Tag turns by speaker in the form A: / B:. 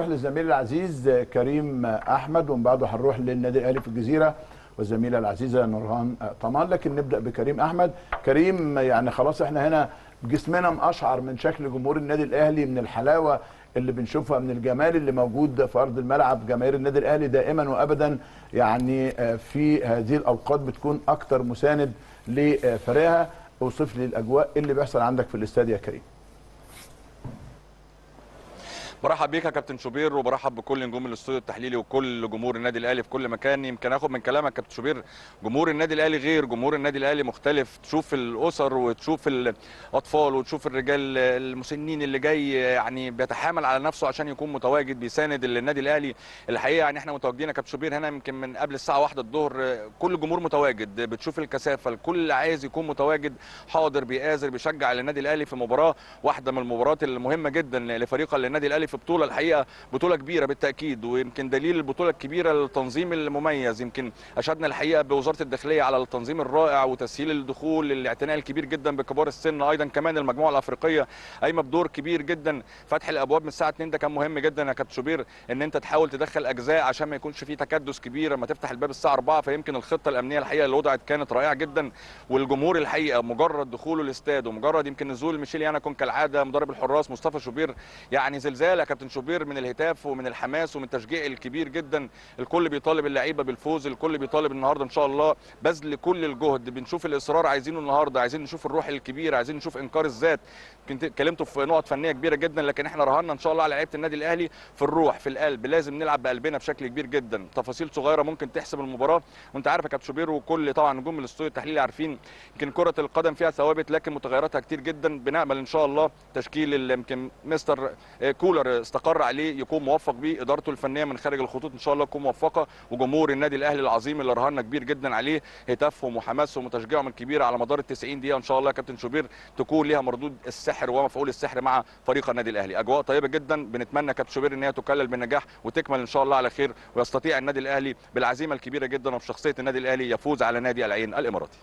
A: نروح للزميل العزيز كريم أحمد ومن بعده هنروح للنادي الأهلي في الجزيرة. والزميله العزيزه نورهان طمان لكن نبدأ بكريم أحمد. كريم يعني خلاص إحنا هنا جسمنا مقشعر من شكل جمهور النادي الأهلي من الحلاوة اللي بنشوفها من الجمال اللي موجود في أرض الملعب. جماهير النادي الأهلي دائما وابدا يعني في هذه الأوقات بتكون أكتر مساند لفريقها. أوصف لي الأجواء اللي بيحصل عندك في الاستاد يا كريم.
B: برحب بيك يا كابتن شوبير وبرحب بكل نجوم الاستوديو التحليلي وكل جمهور النادي الأهلي في كل مكان. يمكن آخد من كلامك كابتن شوبير جمهور النادي الأهلي غير جمهور النادي الأهلي مختلف. تشوف الأسر وتشوف الأطفال وتشوف الرجال المسنين اللي جاي يعني بيتحامل على نفسه عشان يكون متواجد بيساند النادي الأهلي. الحقيقة يعني إحنا متواجدين يا كابتن شوبير هنا يمكن من قبل الساعة 1 الظهر. كل الجمهور متواجد بتشوف الكثافة الكل عايز يكون متواجد حاضر بيآزر بيشجع النادي الأهلي في مباراة واحدة من المباريات المهمة جدا لفريق النادي الأهلي في بطولة الحقيقة بطولة كبيرة بالتأكيد ويمكن دليل البطولة الكبيرة للتنظيم المميز. يمكن اشدنا الحقيقة بوزارة الداخلية على التنظيم الرائع وتسهيل الدخول الاعتناء الكبير جدا بكبار السن. أيضا كمان المجموعة الأفريقية قايمة بدور كبير جدا. فتح الأبواب من الساعة 2 ده كان مهم جدا يا كابتن شوبير إن أنت تحاول تدخل أجزاء عشان ما يكونش في تكدس كبير لما تفتح الباب الساعة 4 فيمكن الخطة الأمنية الحقيقة اللي وضعت كانت رائعة جدا والجمهور الحقيقة مجرد دخوله الاستاد ومجرد يمكن نزول ميشيل يانا كون كالعادة مدرب الحراس مصطفى شوبير يعني زلزال يا كابتن شوبير من الهتاف ومن الحماس ومن التشجيع الكبير جدا الكل بيطالب اللعيبة بالفوز الكل بيطالب النهارده إن شاء الله بذل كل الجهد. بنشوف الإصرار عايزينه النهارده عايزين نشوف الروح الكبيره عايزين نشوف إنكار الذات. كنت اتكلمتوا في نقط فنية كبيرة جدا لكن إحنا رهنا إن شاء الله على لعيبة النادي الأهلي في الروح في القلب. لازم نلعب بقلبنا بشكل كبير جدا. تفاصيل صغيرة ممكن تحسم المباراة. وأنت عارف يا كابتن شوبير وكل طبعا نجوم الاستوديو التحليلي عارفين يمكن كرة القدم فيها ثوابت لكن متغيراتها كتير جدا. بنأمل إن شاء الله تشكيل يمكن مستر كولر. استقر عليه يكون موفق بيه. إدارته الفنية من خارج الخطوط إن شاء الله تكون موفقة. وجمهور النادي الأهلي العظيم اللي رهنا كبير جدا عليه هتافهم وحماسهم وتشجيعهم الكبير على مدار ال 90 دقيقة. إن شاء الله يا كابتن شوبير تكون ليها مردود السحر ومفعول السحر مع فريق النادي الأهلي. أجواء طيبة جدا. بنتمنى كابتن شوبير إن هي تكلل بالنجاح وتكمل إن شاء الله على خير. ويستطيع النادي الأهلي بالعزيمة الكبيرة جدا وبشخصيه النادي الأهلي يفوز على نادي العين الإماراتي.